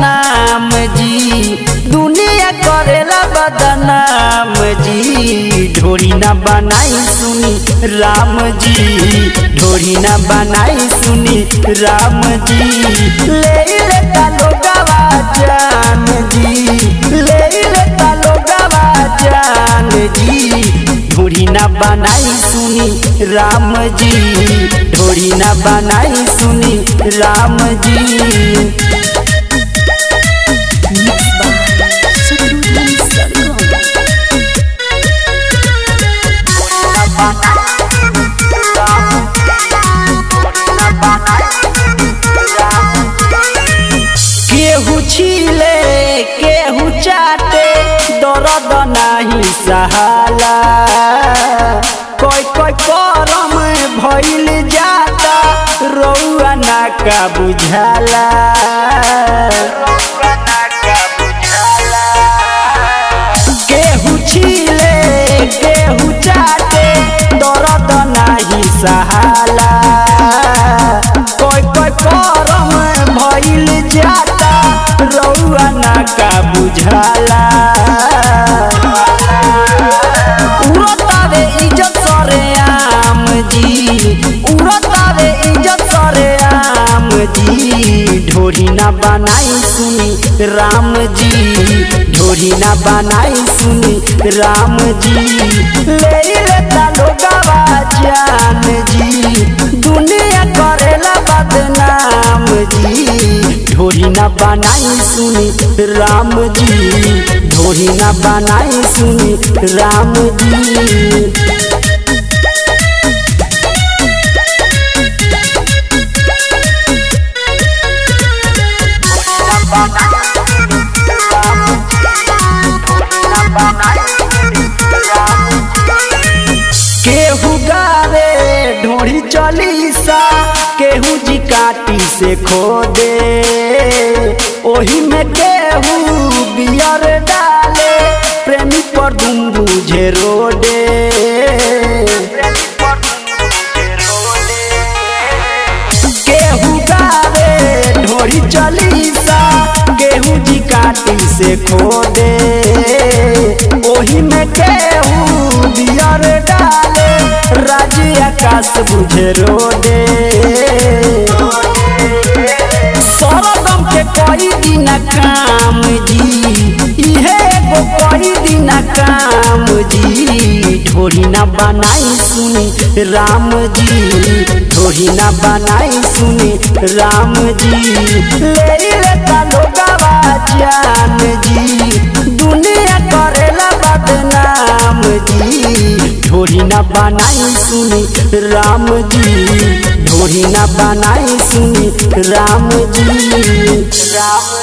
बदनाम जी। दुनिया करेला बदनाम जी। ढोरी ना बनाई सुनी राम जी। ढोरी ना बनाई सुनी राम जी। ले ले तालो गवा जान जी। ले ले तालो गवा जान जी। ढोरी ना बनाई सुनी राम जी। ढोरी ना बनाई सुनी राम जी। केहू छीले केहू चाटे दर्द नाही सहाला। कोई कोई करम भइल जाता रउआ ना का बुझाला। केहू छीले केहू चाटे दर्द नाही सहाला। कोई कोई करम भइल जाता का बुझाला। जी जी ढोरी ना बनाई सुनी राम जी ढोरी ना बनाई सुनी राम जी ले लेता लोगवा जान जी दुनिया करेला बदनाम जी ढोरी ना बनाई सुनी राम जी। ढोरी ना बनाई सुनी राम जी। चलीसा केहू जी काटी से खो दे ओही में केहू बियर डाले, प्रेमी पर दुम बुझे रोडे। केहू से खो दे ओही में केहू डाले आकाश बुझे रोडे सरगम के कई दिन काम जी। इहे कई दिन काम जी। ढोरी ना बनाई सुनी राम जी। ढोरी ना बनाई सुनी राम जी। ले जान जी। दुनिया करेला बदनाम जी। ढोरी ना बनाई सुनी राम जी। ढोरी ना बनाई सुनी राम जी। राम